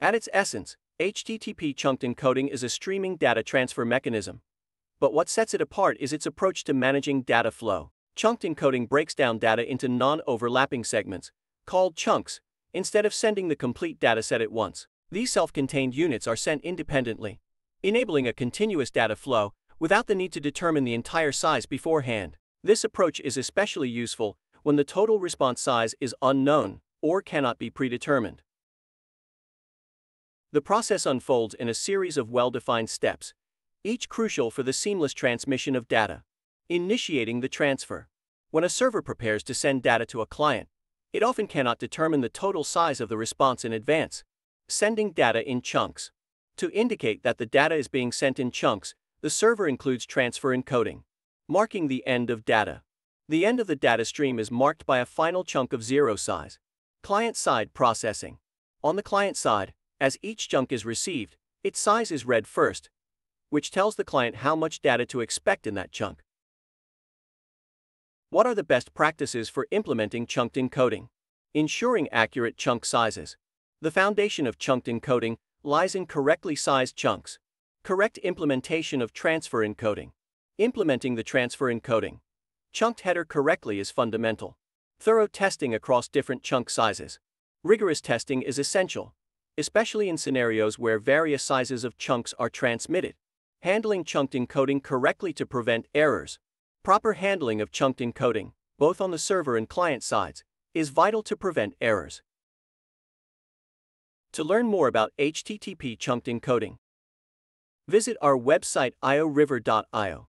At its essence, HTTP chunked encoding is a streaming data transfer mechanism. But what sets it apart is its approach to managing data flow. Chunked encoding breaks down data into non overlapping segments, called chunks, instead of sending the complete dataset at once. These self contained units are sent independently, enabling a continuous data flow without the need to determine the entire size beforehand. This approach is especially useful when the total response size is unknown or cannot be predetermined. The process unfolds in a series of well-defined steps, each crucial for the seamless transmission of data. Initiating the transfer. When a server prepares to send data to a client, it often cannot determine the total size of the response in advance. Sending data in chunks. To indicate that the data is being sent in chunks, the server includes transfer encoding, marking the end of data. The end of the data stream is marked by a final chunk of zero size. Client-side processing. On the client side, as each chunk is received, its size is read first, which tells the client how much data to expect in that chunk. What are the best practices for implementing chunked encoding? Ensuring accurate chunk sizes. The foundation of chunked encoding lies in correctly sized chunks. Correct implementation of transfer encoding. Implementing the transfer encoding. Chunked header correctly is fundamental. Thorough testing across different chunk sizes. Rigorous testing is essential, especially in scenarios where various sizes of chunks are transmitted. Handling chunked encoding correctly to prevent errors. Proper handling of chunked encoding, both on the server and client sides, is vital to prevent errors. To learn more about HTTP chunked encoding, visit our website ioriver.io.